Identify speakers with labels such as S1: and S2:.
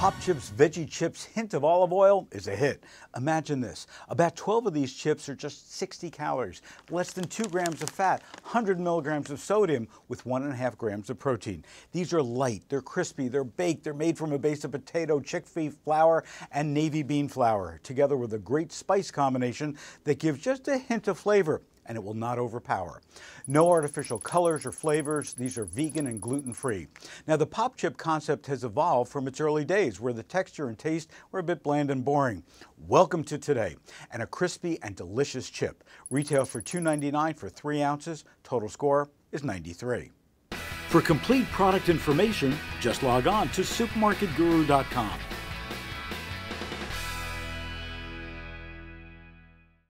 S1: Popchips Veggie Chips Hint of Olive Oil is a hit. Imagine this. About 12 of these chips are just 60 calories, less than 2 grams of fat, 100 milligrams of sodium with 1.5 grams of protein. These are light, they're crispy, they're baked, they're made from a base of potato, chickpea flour, and navy bean flour, together with a great spice combination that gives just a hint of flavor and it will not overpower. No artificial colors or flavors. These are vegan and gluten-free. Now, the pop chip concept has evolved from its early days where the texture and taste were a bit bland and boring. Welcome to today, and a crispy and delicious chip. Retail for $2.99 for three ounces. Total score is 93. For complete product information, just log on to supermarketguru.com.